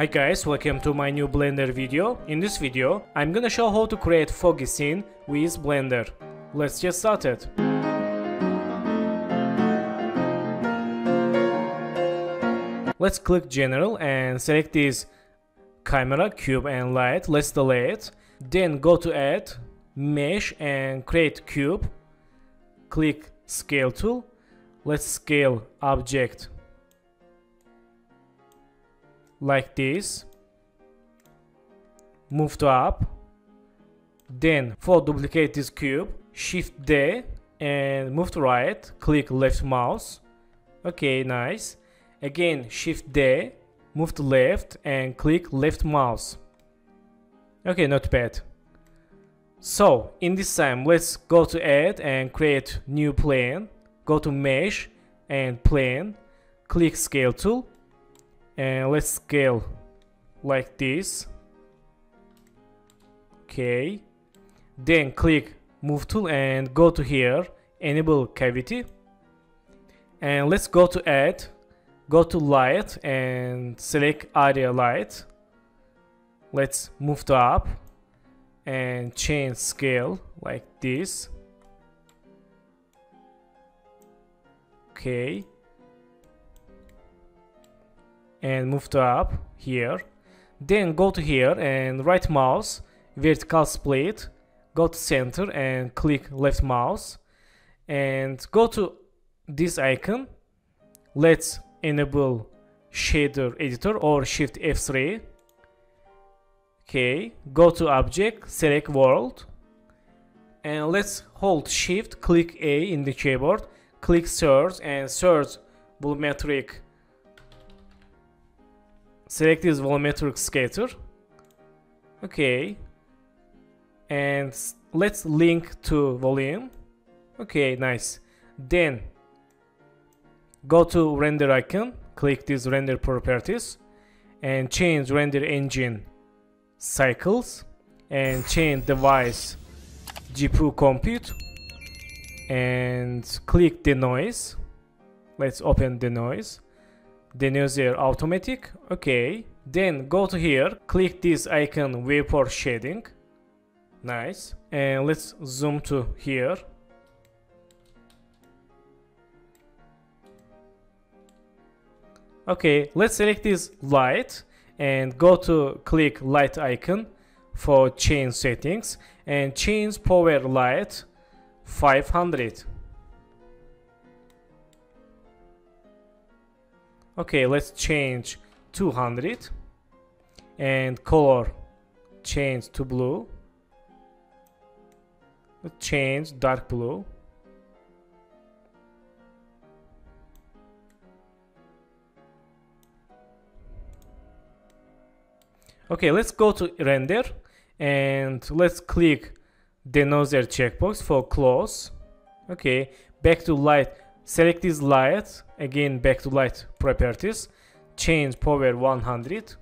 Hi guys, welcome to my new Blender video. In this video, I'm gonna show how to create foggy scene with Blender. Let's get started. Let's click general and select this camera, cube and light. Let's delay it. Then go to add, mesh and create cube. Click scale tool. Let's scale object like this. Move to up. Then for duplicate this cube shift D and move to right. Click left mouse. Okay nice. Again shift D move to left and click left mouse. Okay not bad. So in this time let's go to add and create new plane go to mesh and plane click scale tool and let's scale like this. Okay. Then click move tool and go to here enable cavity. And let's go to add go to light and select area light. Let's move to up and change scale like this. Okay and move to up here. Then go to here and right mouse vertical split go to center and click left mouse. And go to this icon. Let's enable shader editor or shift F3 okay go to object select world. And let's hold shift click A in the keyboard click search and search volumetric select this volumetric scatter. Okay. And let's link to volume. Okay nice. Then go to render icon click this render properties and change render engine cycles and change device GPU compute and click denoise. Let's open denoise denoiser automatic okay then go to here click this icon viewport shading nice and let's zoom to here. Okay let's select this light and go to click light icon for change settings and change power light 500 okay let's change 200 and color change to blue. Let's change dark blue. Okay let's go to render and let's click the denoiser checkbox for close. Okay back to light select this light again back to light properties change power 100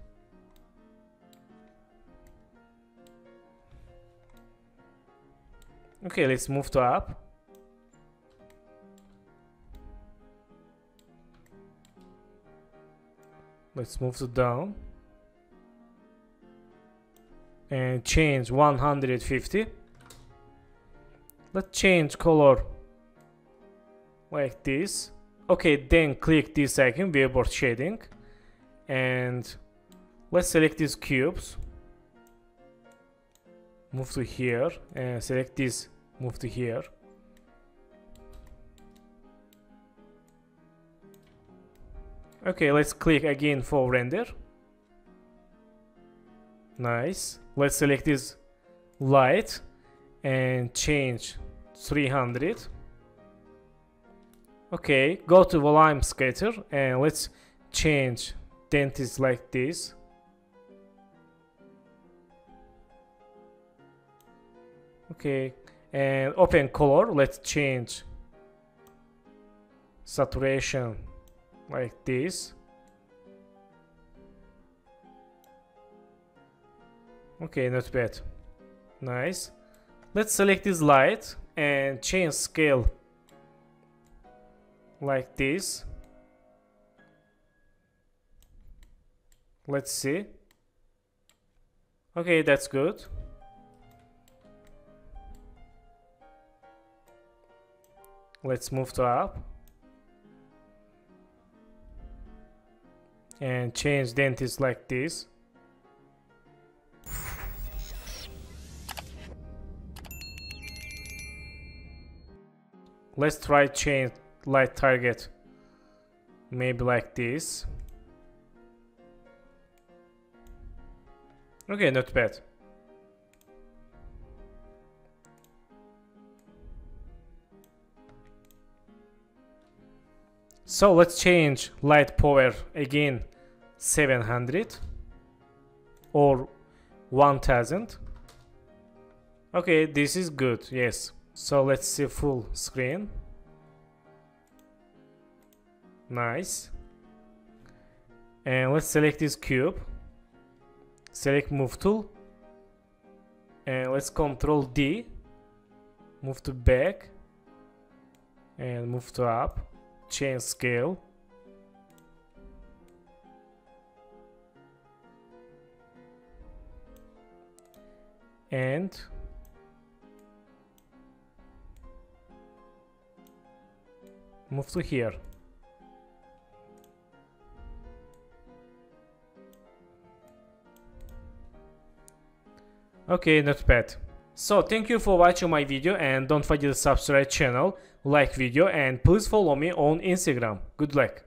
okay let's move to up let's move to down. And change 150 let's change color like this. Okay then click this icon viewport shading. And let's select these cubes. Move to here and select this move to here. Okay let's click again for render. Nice. Let's select this light and change 300 okay go to volume scatter and let's change density like this. Okay and open color let's change saturation like this. Okay not bad. Nice. Let's select this light and change scale like this. Let's see. Okay that's good. Let's move to up and change density like this. Let's try change light target maybe like this okay not bad So let's change light power again 700 or 1000. Okay, this is good, yes. So let's see full screen. Nice. And let's select this cube. Select move tool. And let's control D. Move to back. And move to up change scale and move to here okay not bad so thank you for watching my video and don't forget to subscribe channel, like video and please follow me on Instagram. Good luck.